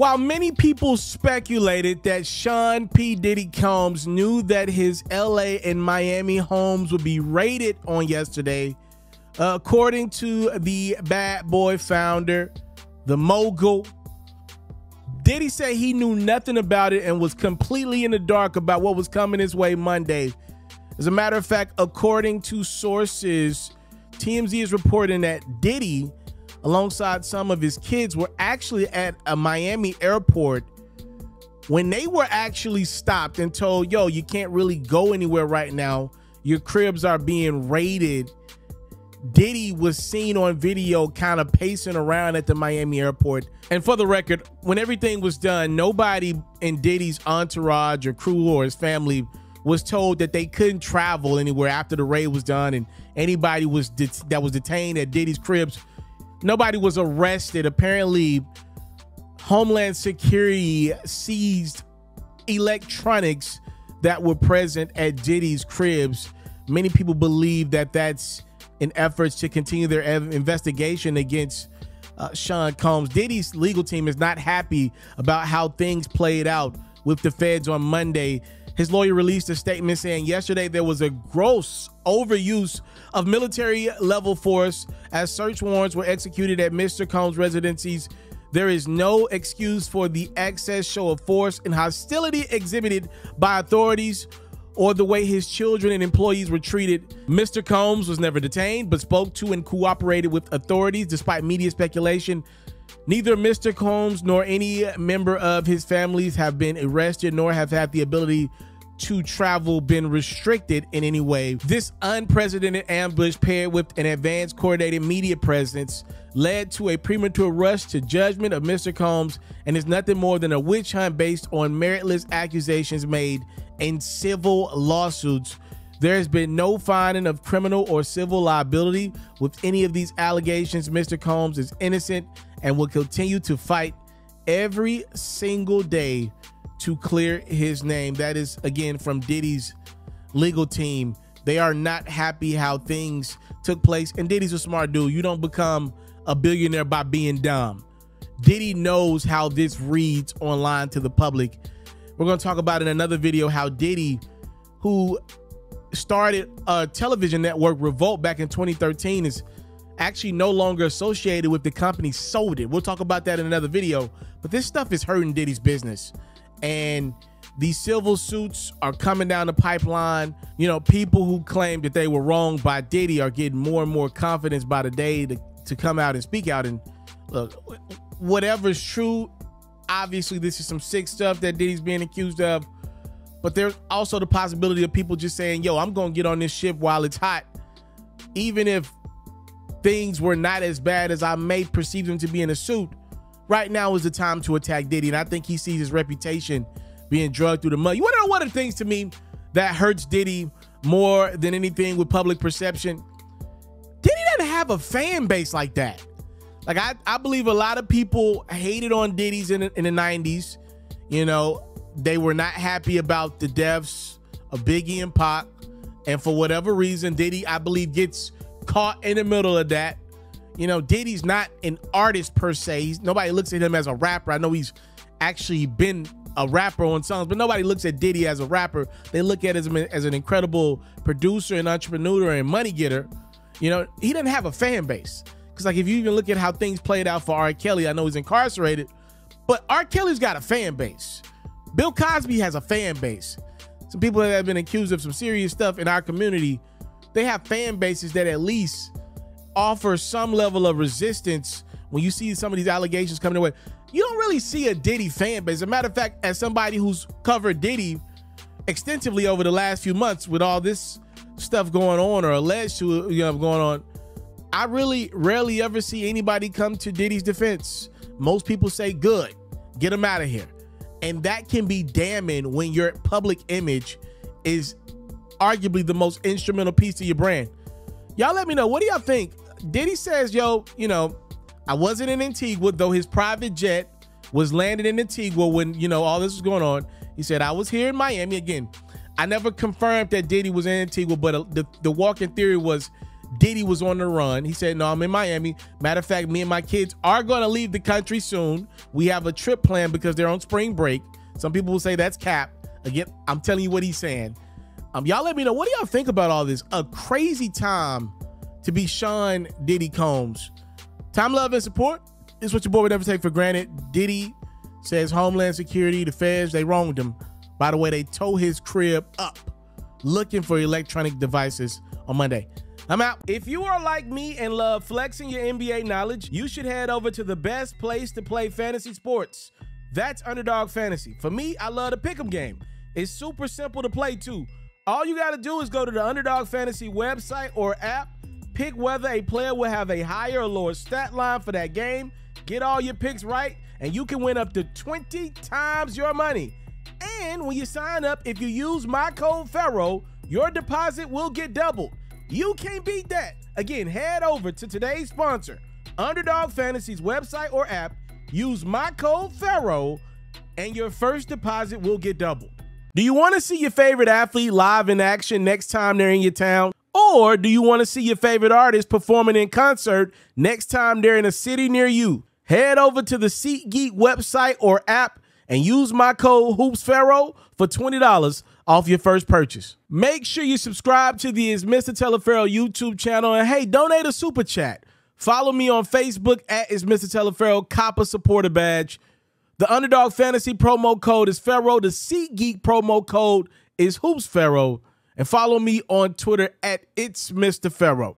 While many people speculated that Sean P. Diddy Combs knew that his LA and Miami homes would be raided on yesterday, according to the Bad Boy founder, the mogul, Diddy said he knew nothing about it and was completely in the dark about what was coming his way Monday. As a matter of fact, according to sources, TMZ is reporting that Diddy alongside some of his kids were actually at a Miami airport when they were actually stopped and told, yo, you can't really go anywhere right now. Your cribs are being raided. Diddy was seen on video kind of pacing around at the Miami airport. And for the record, when everything was done, nobody in Diddy's entourage or crew or his family was told that they couldn't travel anywhere after the raid was done and anybody was that was detained at Diddy's cribs nobody was arrested. Apparently, Homeland Security seized electronics that were present at Diddy's cribs. Many people believe that that's in efforts to continue their investigation against uh, Sean Combs. Diddy's legal team is not happy about how things played out with the feds on Monday. His lawyer released a statement saying yesterday there was a gross overuse of military level force as search warrants were executed at Mr. Combs' residencies. There is no excuse for the excess show of force and hostility exhibited by authorities or the way his children and employees were treated. Mr. Combs was never detained, but spoke to and cooperated with authorities despite media speculation. Neither Mr. Combs nor any member of his families have been arrested nor have had the ability to travel been restricted in any way. This unprecedented ambush paired with an advanced coordinated media presence led to a premature rush to judgment of Mr. Combs and is nothing more than a witch hunt based on meritless accusations made in civil lawsuits. There has been no finding of criminal or civil liability with any of these allegations. Mr. Combs is innocent and will continue to fight every single day to clear his name. That is again from Diddy's legal team. They are not happy how things took place. And Diddy's a smart dude. You don't become a billionaire by being dumb. Diddy knows how this reads online to the public. We're going to talk about in another video how Diddy, who started a television network Revolt back in 2013, is actually no longer associated with the company, sold it. We'll talk about that in another video. But this stuff is hurting Diddy's business and these civil suits are coming down the pipeline. You know, people who claim that they were wrong by Diddy are getting more and more confidence by the day to, to come out and speak out. And look, whatever's true, obviously this is some sick stuff that Diddy's being accused of. But there's also the possibility of people just saying, yo, I'm going to get on this ship while it's hot. Even if things were not as bad as I may perceive them to be in a suit, right now is the time to attack Diddy. And I think he sees his reputation being drugged through the mud. You want to know one of the things to me that hurts Diddy more than anything with public perception? Diddy doesn't have a fan base like that. Like I, I believe a lot of people hated on Diddy's in, in the 90s. You know, they were not happy about the deaths of Biggie and Pac. And for whatever reason, Diddy, I believe, gets caught in the middle of that you know, Diddy's not an artist per se. He's, nobody looks at him as a rapper. I know he's actually been a rapper on songs, but nobody looks at Diddy as a rapper. They look at him as an incredible producer and entrepreneur and money getter. You know, he doesn't have a fan base. Because, like, if you even look at how things played out for R. Kelly, I know he's incarcerated, but R. Kelly's got a fan base. Bill Cosby has a fan base. Some people that have been accused of some serious stuff in our community, they have fan bases that at least offer some level of resistance when you see some of these allegations coming away. You don't really see a Diddy fan base. As a matter of fact, as somebody who's covered Diddy extensively over the last few months with all this stuff going on or alleged to you know going on, I really rarely ever see anybody come to Diddy's defense. Most people say, "Good, get him out of here," and that can be damning when your public image is arguably the most instrumental piece of your brand. Y'all let me know. What do y'all think? Diddy says, yo, you know, I wasn't in Antigua, though his private jet was landed in Antigua when, you know, all this was going on. He said, I was here in Miami. Again, I never confirmed that Diddy was in Antigua, but uh, the, the walking theory was Diddy was on the run. He said, No, I'm in Miami. Matter of fact, me and my kids are going to leave the country soon. We have a trip planned because they're on spring break. Some people will say that's cap. Again, I'm telling you what he's saying. Um, y'all let me know what do y'all think about all this? A crazy time to be Sean Diddy Combs. Time, love, and support is what your boy would never take for granted. Diddy says Homeland Security, the feds, they wronged him. By the way, they tore his crib up looking for electronic devices on Monday. I'm out. If you are like me and love flexing your NBA knowledge, you should head over to the best place to play fantasy sports. That's Underdog Fantasy. For me, I love the pick'em game. It's super simple to play too. All you got to do is go to the Underdog Fantasy website or app, pick whether a player will have a higher or lower stat line for that game, get all your picks right, and you can win up to 20 times your money. And when you sign up, if you use my code Pharaoh, your deposit will get doubled. You can't beat that. Again, head over to today's sponsor, Underdog Fantasy's website or app, use my code Pharaoh, and your first deposit will get doubled. Do you want to see your favorite athlete live in action next time they're in your town? Or do you want to see your favorite artist performing in concert next time they're in a city near you? Head over to the SeatGeek website or app and use my code HoopsPharaoh for $20 off your first purchase. Make sure you subscribe to the It's Mr. Taliaferro YouTube channel and hey, donate a super chat. Follow me on Facebook at It's Mr. Taliaferro, Copper Supporter Badge. The Underdog Fantasy promo code is Pharaoh. The SeatGeek promo code is Hoops Pharaoh. And follow me on Twitter at It's Mr. Pharaoh.